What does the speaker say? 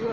有